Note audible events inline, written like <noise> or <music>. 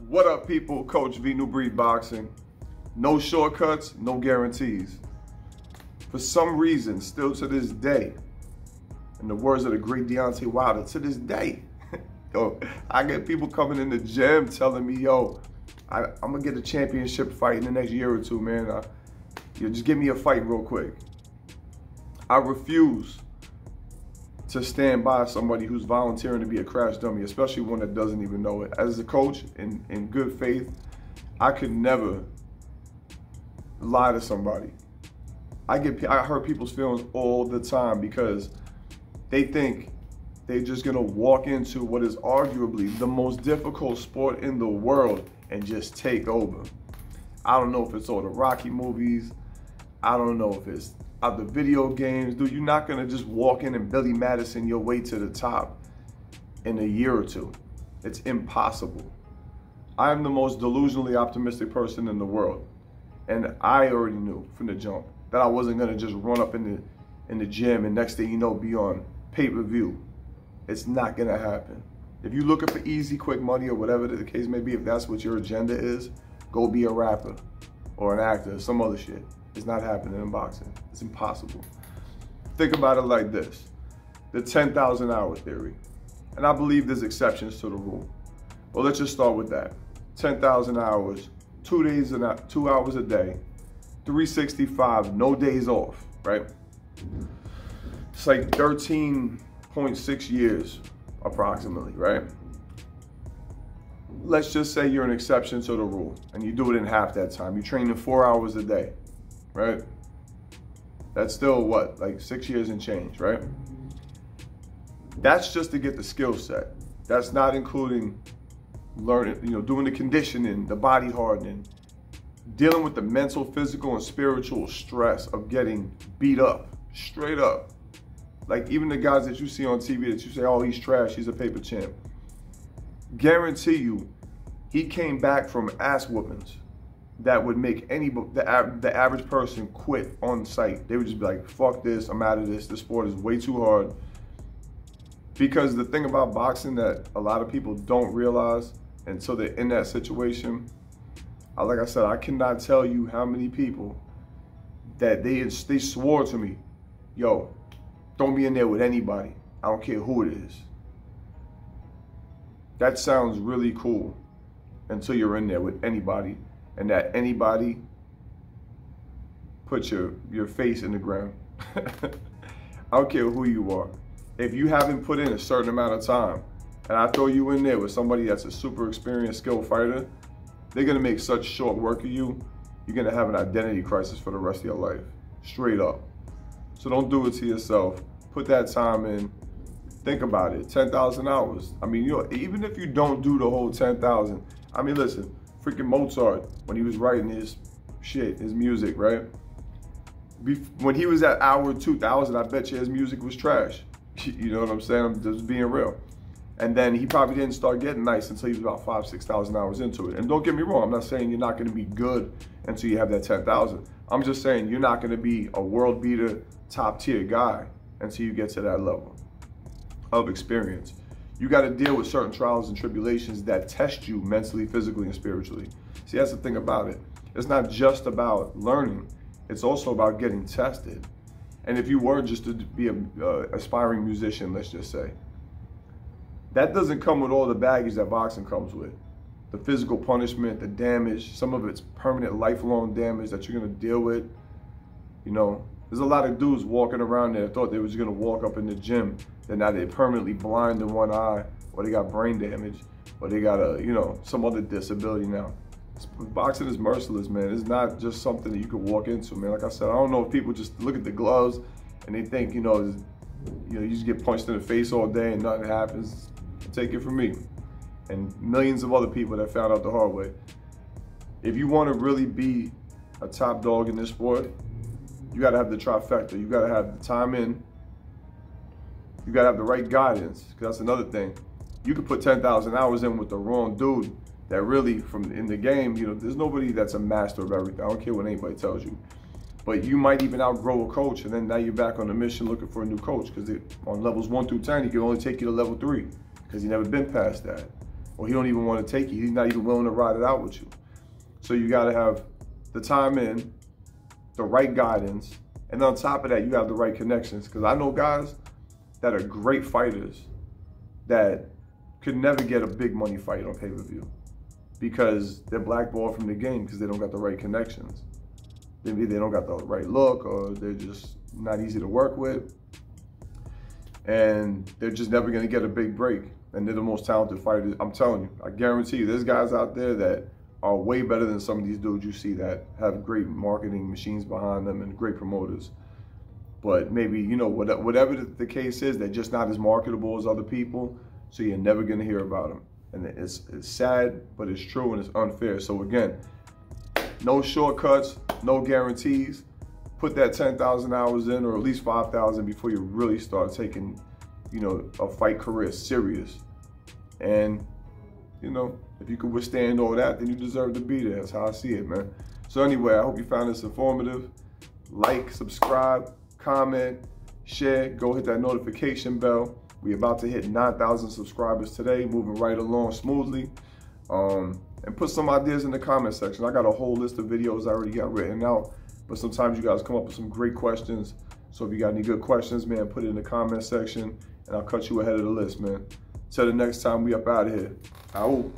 What up, people? Coach V New Breed Boxing. No shortcuts, no guarantees. For some reason, still to this day, in the words of the great Deontay Wilder, to this day, <laughs> yo, I get people coming in the gym telling me, yo, I, am gonna get a championship fight in the next year or two, man. Uh, yo, just give me a fight real quick. I refuse to stand by somebody who's volunteering to be a crash dummy, especially one that doesn't even know it. As a coach, in, in good faith, I could never lie to somebody. I get I hurt people's feelings all the time because they think they're just gonna walk into what is arguably the most difficult sport in the world and just take over. I don't know if it's all the Rocky movies. I don't know if it's the video games, dude, you're not gonna just walk in and Billy Madison your way to the top in a year or two. It's impossible. I am the most delusionally optimistic person in the world. And I already knew from the jump that I wasn't gonna just run up in the in the gym and next thing you know be on pay-per-view. It's not gonna happen. If you're looking for easy, quick money or whatever the case may be, if that's what your agenda is, go be a rapper or an actor or some other shit. It's not happening in boxing. It's impossible. Think about it like this the 10,000 hour theory. And I believe there's exceptions to the rule. But let's just start with that 10,000 hours, two days and two hours a day, 365, no days off, right? It's like 13.6 years approximately, right? Let's just say you're an exception to the rule and you do it in half that time. You train in four hours a day right? That's still what, like six years and change, right? That's just to get the skill set. That's not including learning, you know, doing the conditioning, the body hardening, dealing with the mental, physical, and spiritual stress of getting beat up, straight up. Like even the guys that you see on TV that you say, oh, he's trash, he's a paper champ. Guarantee you, he came back from ass whoopings that would make any the, the average person quit on sight. They would just be like, fuck this, I'm out of this. The sport is way too hard. Because the thing about boxing that a lot of people don't realize until they're in that situation, like I said, I cannot tell you how many people that they they swore to me, yo, don't be in there with anybody. I don't care who it is. That sounds really cool until you're in there with anybody and that anybody put your, your face in the ground. <laughs> I don't care who you are. If you haven't put in a certain amount of time, and I throw you in there with somebody that's a super experienced, skilled fighter, they're gonna make such short work of you, you're gonna have an identity crisis for the rest of your life. Straight up. So don't do it to yourself. Put that time in. Think about it. 10,000 hours. I mean, you know, even if you don't do the whole 10,000, I mean, listen, freaking Mozart when he was writing his shit, his music, right? when he was at hour 2000, I bet you his music was trash. <laughs> You know what I'm saying? I'm just being real. And then he probably didn't start getting nice until he was about five, 6,000 hours into it. And don't get me wrong, I'm not saying you're not to be good until you have that 10,000. I'm just saying you're not going to be a world beater, top tier guy until you get to that level of experience you got to deal with certain trials and tribulations that test you mentally, physically, and spiritually. See, that's the thing about it. It's not just about learning, it's also about getting tested. And if you were just to be an uh, aspiring musician, let's just say, that doesn't come with all the baggage that boxing comes with. The physical punishment, the damage, some of it's permanent, lifelong damage that you're gonna deal with. You know, there's a lot of dudes walking around there thought they was just gonna walk up in the gym, then now they're permanently blind in one eye, or they got brain damage, or they got a you know some other disability now. Boxing is merciless, man. It's not just something that you can walk into, man. Like I said, I don't know if people just look at the gloves and they think you know, you know, you just get punched in the face all day and nothing happens. Take it from me, and millions of other people that found out the hard way. If you want to really be a top dog in this sport, you got to have the trifecta. You got to have the time in. You got to have the right guidance. Because that's another thing. You could put 10,000 hours in with the wrong dude that really, from in the game, you know, there's nobody that's a master of everything. I don't care what anybody tells you. But you might even outgrow a coach, and then now you're back on a mission looking for a new coach. Because on levels one through 10, he can only take you to level three because he never been past that. or he don't even want to take you. He's not even willing to ride it out with you. So you got to have the time in, the right guidance, and on top of that, you have the right connections. Because I know guys that are great fighters that could never get a big money fight on pay per view because they're blackballed from the game because they don't got the right connections. Maybe they don't got the right look or they're just not easy to work with. And they're just never going to get a big break. And they're the most talented fighters. I'm telling you, I guarantee you, there's guys out there that are way better than some of these dudes you see that have great marketing machines behind them and great promoters. But maybe, you know, whatever the case is, they're just not as marketable as other people. So you're never going to hear about them. And it's, it's sad, but it's true and it's unfair. So again, no shortcuts, no guarantees. Put that 10,000 hours in or at least 5,000 before you really start taking, you know, a fight career serious. And, you know, if you can withstand all that, then you deserve to be there. That's how I see it, man. So anyway, I hope you found this informative. Like, subscribe, comment, share, go hit that notification bell. We about to hit 9,000 subscribers today, moving right along smoothly. Um, and put some ideas in the comment section. I got a whole list of videos I already got written out, but sometimes you guys come up with some great questions. So if you got any good questions, man, put it in the comment section and I'll cut you ahead of the list, man. Till the next time, we up out of here. Ow.